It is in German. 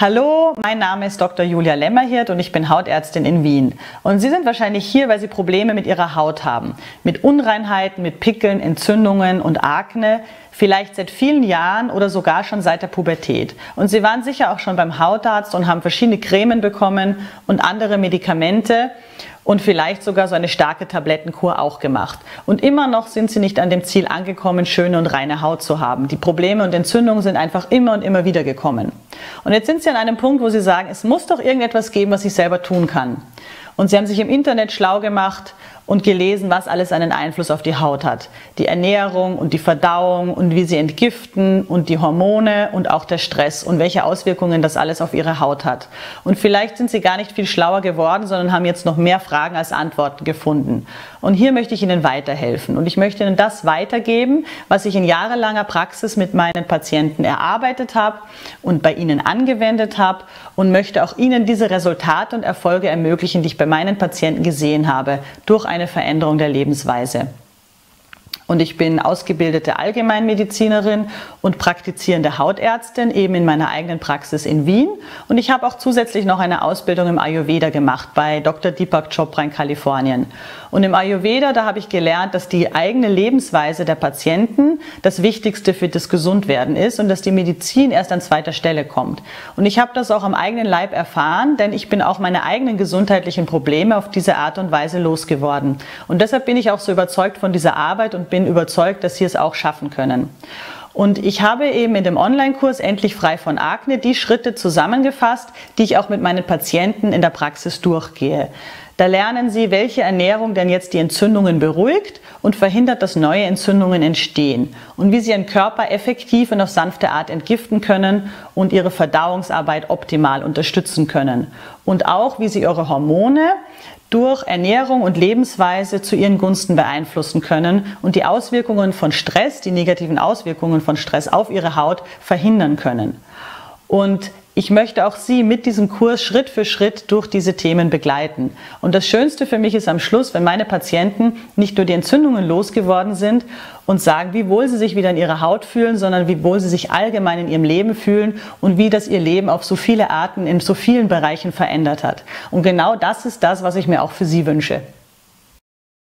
Hallo, mein Name ist Dr. Julia Lämmerhirt und ich bin Hautärztin in Wien. Und Sie sind wahrscheinlich hier, weil Sie Probleme mit Ihrer Haut haben. Mit Unreinheiten, mit Pickeln, Entzündungen und Akne, vielleicht seit vielen Jahren oder sogar schon seit der Pubertät. Und Sie waren sicher auch schon beim Hautarzt und haben verschiedene Cremen bekommen und andere Medikamente und vielleicht sogar so eine starke Tablettenkur auch gemacht. Und immer noch sind sie nicht an dem Ziel angekommen, schöne und reine Haut zu haben. Die Probleme und Entzündungen sind einfach immer und immer wieder gekommen. Und jetzt sind sie an einem Punkt, wo sie sagen, es muss doch irgendetwas geben, was ich selber tun kann. Und sie haben sich im Internet schlau gemacht und gelesen, was alles einen Einfluss auf die Haut hat. Die Ernährung und die Verdauung und wie sie entgiften und die Hormone und auch der Stress und welche Auswirkungen das alles auf ihre Haut hat. Und vielleicht sind sie gar nicht viel schlauer geworden, sondern haben jetzt noch mehr Fragen als Antworten gefunden. Und hier möchte ich Ihnen weiterhelfen. Und ich möchte Ihnen das weitergeben, was ich in jahrelanger Praxis mit meinen Patienten erarbeitet habe und bei Ihnen angewendet habe und möchte auch Ihnen diese Resultate und Erfolge ermöglichen, die ich bei meinen Patienten gesehen habe, durch ein eine Veränderung der Lebensweise. Und ich bin ausgebildete Allgemeinmedizinerin und praktizierende Hautärztin, eben in meiner eigenen Praxis in Wien. Und ich habe auch zusätzlich noch eine Ausbildung im Ayurveda gemacht bei Dr. Deepak Chopra in Kalifornien. Und im Ayurveda, da habe ich gelernt, dass die eigene Lebensweise der Patienten das Wichtigste für das Gesundwerden ist und dass die Medizin erst an zweiter Stelle kommt. Und ich habe das auch am eigenen Leib erfahren, denn ich bin auch meine eigenen gesundheitlichen Probleme auf diese Art und Weise losgeworden. Und deshalb bin ich auch so überzeugt von dieser Arbeit und bin überzeugt, dass Sie es auch schaffen können. Und ich habe eben in dem Online-Kurs Endlich frei von Akne die Schritte zusammengefasst, die ich auch mit meinen Patienten in der Praxis durchgehe. Da lernen Sie, welche Ernährung denn jetzt die Entzündungen beruhigt und verhindert, dass neue Entzündungen entstehen und wie Sie Ihren Körper effektiv und auf sanfte Art entgiften können und Ihre Verdauungsarbeit optimal unterstützen können. Und auch, wie Sie Ihre Hormone durch Ernährung und Lebensweise zu ihren Gunsten beeinflussen können und die Auswirkungen von Stress, die negativen Auswirkungen von Stress auf ihre Haut verhindern können. Und ich möchte auch Sie mit diesem Kurs Schritt für Schritt durch diese Themen begleiten. Und das Schönste für mich ist am Schluss, wenn meine Patienten nicht nur die Entzündungen losgeworden sind und sagen, wie wohl sie sich wieder in ihrer Haut fühlen, sondern wie wohl sie sich allgemein in ihrem Leben fühlen und wie das ihr Leben auf so viele Arten in so vielen Bereichen verändert hat. Und genau das ist das, was ich mir auch für Sie wünsche.